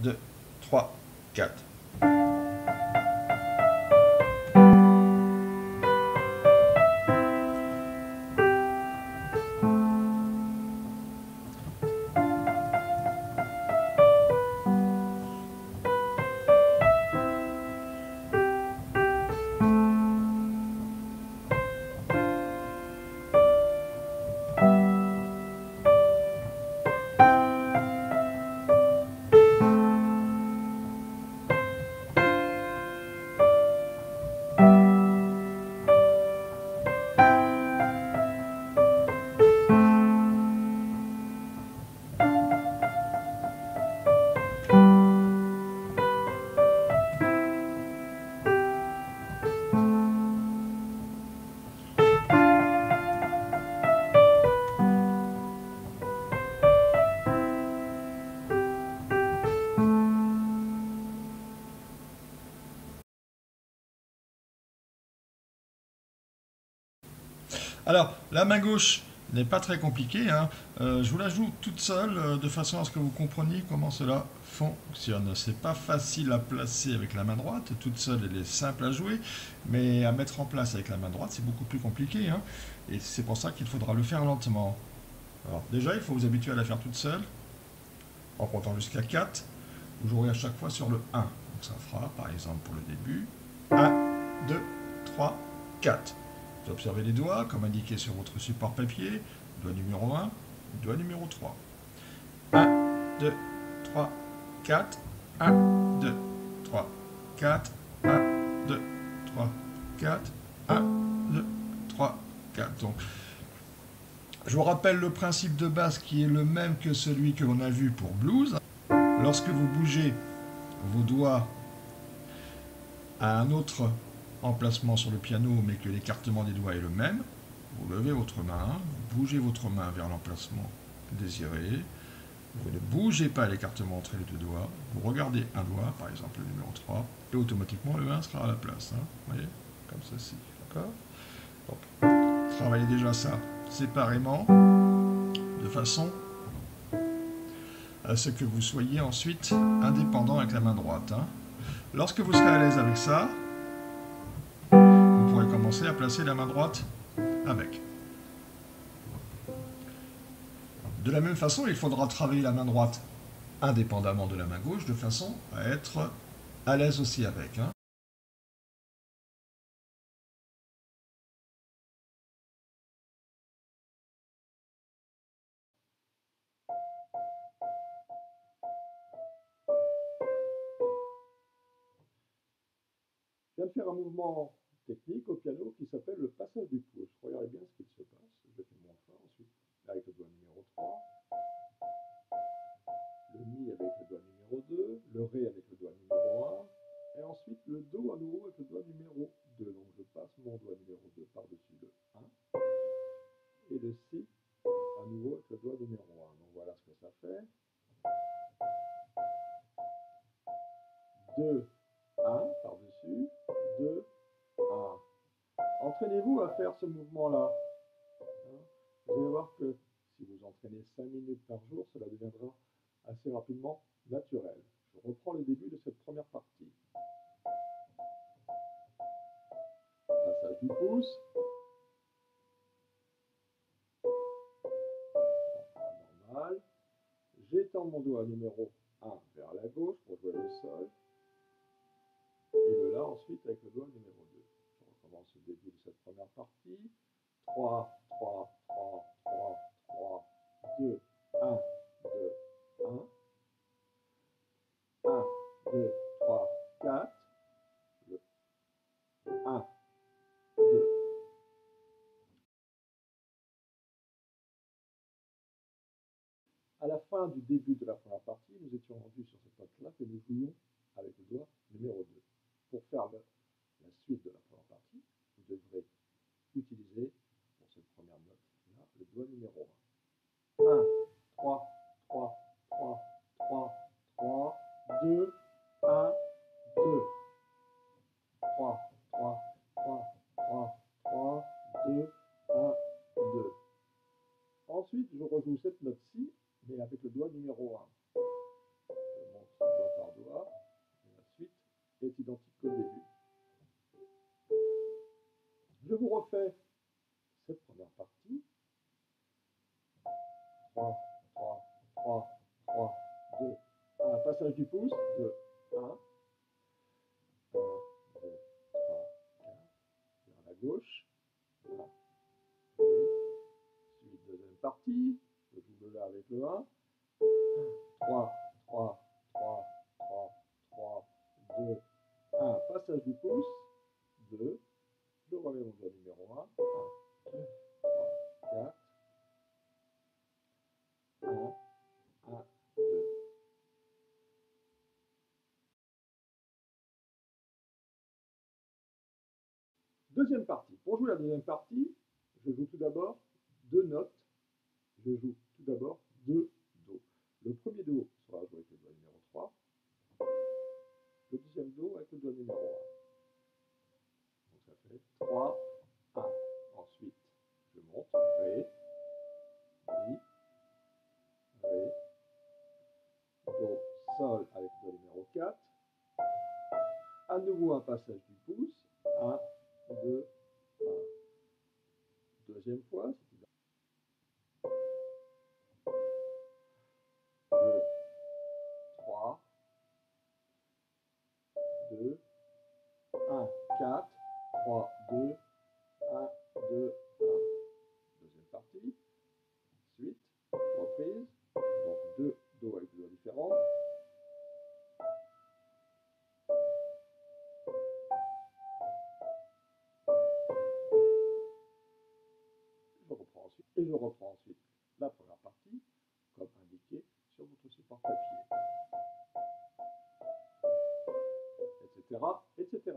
2, 3, 4. Alors, la main gauche n'est pas très compliquée. hein. Euh, je vous la joue toute seule euh, de façon à ce que vous compreniez comment cela fonctionne. C'est pas facile à placer avec la main droite. Toute seule, elle est simple à jouer. Mais à mettre en place avec la main droite, c'est beaucoup plus compliqué. hein. Et c'est pour ça qu'il faudra le faire lentement. Alors, déjà, il faut vous habituer à la faire toute seule. En comptant jusqu'à 4. Vous jouerez à chaque fois sur le 1. Donc ça fera, par exemple, pour le début, 1, 2, 3, 4. Vous observez les doigts, comme indiqué sur votre support papier. Doigt numéro 1, doigt numéro 3. 1, 2, 3, 4. 1, 2, 3, 4. 1, 2, 3, 4. 1, 2, 3, 4. Donc, je vous rappelle le principe de base qui est le même que celui que l'on a vu pour blues. Lorsque vous bougez vos doigts à un autre emplacement sur le piano, mais que l'écartement des doigts est le même, vous levez votre main, vous bougez votre main vers l'emplacement désiré, vous ne bougez pas l'écartement entre les deux doigts, vous regardez un doigt, par exemple le numéro 3, et automatiquement le 1 sera à la place. Hein, vous voyez Comme ceci. D'accord travaillez déjà ça séparément, de façon à ce que vous soyez ensuite indépendant avec la main droite. hein. Lorsque vous serez à l'aise avec ça, à placer la main droite avec. De la même façon, il faudra travailler la main droite indépendamment de la main gauche, de façon à être à l'aise aussi avec. hein. Je de faire un mouvement technique au piano Entraînez-vous à faire ce mouvement-là. Hein? Vous allez voir que si vous entraînez 5 minutes par jour, cela deviendra assez rapidement naturel. Je reprends le début de cette première partie. Passage du pouce. Normal. J'étends mon doigt numéro 1 vers la gauche pour jouer le sol. Et le La ensuite avec le doigt numéro 2. Je recommence début de cette première partie. 3, 3, 3, 3, 3, 2, 1, 2, 1. 1, 2, 3, 4. Le 1, 2. À la fin du début de la première partie, nous étions rendus sur cette note-là que nous jouions avec le doigt numéro 2. Pour faire la suite de la première partie, devrez utiliser pour cette première note-là le doigt numéro 1. 1, 3, 3, 3, 3, 3, 2, 1, 2. 3, 3, 3, 3, 3, 2, 1, 2. Ensuite, je rejoue cette note-ci, mais avec le doigt numéro 1. Je monte ce doigt est identique qu'au début. Vous refais cette première partie. 3, 3, 3, 3, 2, 1. Passage du pouce. 2, 1. 1, 2, 3, 4. Vers la gauche. 1, 2. Suite deuxième partie. Le La avec le 1. 3, 3, 3, 3, 3, 2, 1. Passage du pouce. 2. Je remets mon doigt numéro 1. 1, 2, 3, 4. 1, 1, 2. Deuxième partie. Pour jouer la deuxième partie, je joue tout d'abord deux notes. Je joue tout d'abord deux Do. Le premier Do sera joué avec le 4. À nouveau un passage du pouce. 1, 2, 1. Deuxième fois, c'est 2, 3, 2, 1, 4, 3, 2, 1, 2, 1. Deuxième partie. Suite, reprise. Donc deux Do avec deux doigts différents. Et je reprends ensuite la première partie, comme indiqué sur votre support papier. Etc. etc.